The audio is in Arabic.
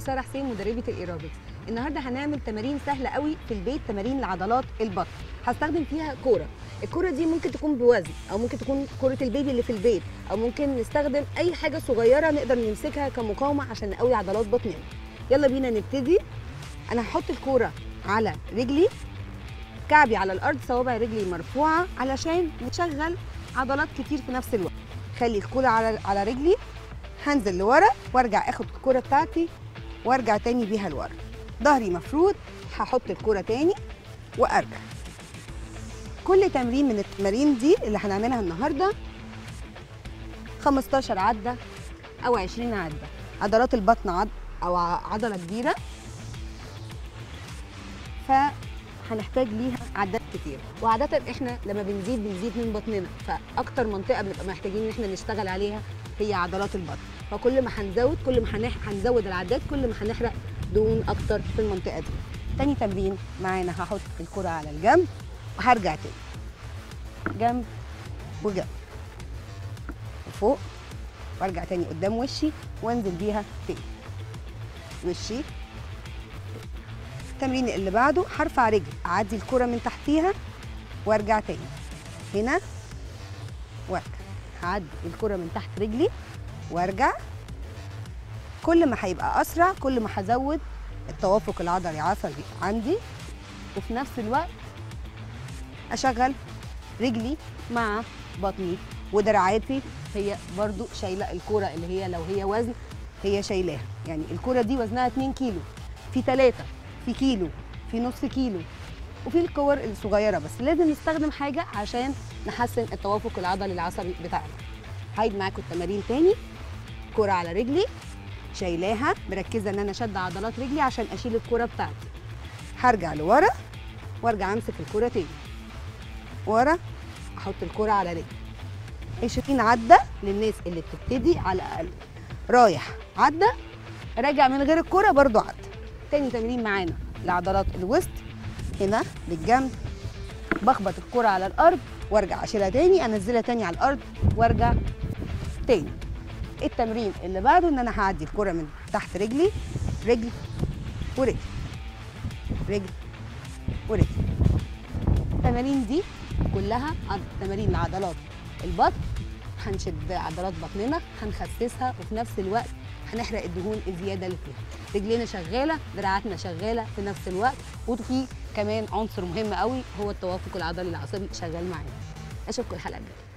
معاكم ساره حسين مدربة الإيروبكس. النهارده هنعمل تمارين سهلة قوي في البيت تمارين لعضلات البطن. هستخدم فيها كورة. الكورة دي ممكن تكون بوزن أو ممكن تكون كورة ال baby اللي في البيت أو ممكن نستخدم أي حاجة صغيرة نقدر نمسكها كمقاومة عشان نقوي عضلات بطننا. يلا بينا نبتدي. أنا هحط الكورة على رجلي. كعبي على الأرض صوابع رجلي مرفوعة علشان نشغل عضلات كتير في نفس الوقت. خلي الكورة على على رجلي. هنزل لورا وأرجع أخد الكورة بتاعتي. وارجع تاني بيها لورا. ظهري مفرود هحط الكورة تاني وأرجع. كل تمرين من التمارين دي اللي هنعملها النهارده 15 عدة أو 20 عدة. عضلات البطن عض أو عضلة كبيرة. فهنحتاج ليها عدات كتير. وعادة إحنا لما بنزيد بنزيد من بطننا. فأكتر منطقة بنبقى محتاجين إن إحنا نشتغل عليها هي عضلات البطن. فكل ما هنزود كل ما هنزود العدات كل ما هنحرق دهون أكتر في المنطقة دي. تاني تمرين معانا هحط الكرة على الجنب وهرجع تاني. جنب وجنب. وفوق وأرجع تاني قدام وشي وأنزل بيها تاني. وشي التمرين اللي بعده هرفع رجل أعدي الكرة من تحتيها وأرجع تاني. هنا وأرجع. هعدي الكرة من تحت رجلي وأرجع. كل ما هيبقى أسرع كل ما هزود التوافق العضلي العصبي عندي. وفي نفس الوقت أشغل رجلي مع بطني. ودراعاتي هي برضو شايلة الكوره اللي هي لو هي وزن هي شايلاها. يعني الكوره دي وزنها 2 كيلو. في 3 في كيلو في نص كيلو وفي الكور الصغيرة بس. لازم نستخدم حاجة عشان نحسن التوافق العضلي العصبي بتاعنا. هعيد معاكم التمارين تاني. كرة على رجلي. شايلاها. مركزة إن أنا شد عضلات رجلي عشان أشيل الكرة بتاعتي. هرجع لورا وأرجع أمسك الكرة تاني. ورا أحط الكرة على رجلي. 20 عدة للناس اللي بتبتدي على الأقل. رايح عدة. راجع من غير الكرة برضو عدة. تاني تمرين معانا. لعضلات الوسط هنا للجنب بخبط الكرة على الأرض وأرجع أشيلها تاني أنزلها تاني على الأرض وأرجع تاني. التمرين اللي بعده إن أنا هعدي الكرة من تحت رجلي رجل ورجل رجل ورجل. التمارين دي كلها تمارين لعضلات البطن. هنشد عضلات بطننا هنخسسها وفي نفس الوقت هنحرق الدهون الزيادة اللي فيها. رجلينا شغالة دراعاتنا شغالة في نفس الوقت وفي كمان عنصر مهم قوي هو التوافق العضلي العصبي شغال معانا. أشوفكم الحلقة الجاية.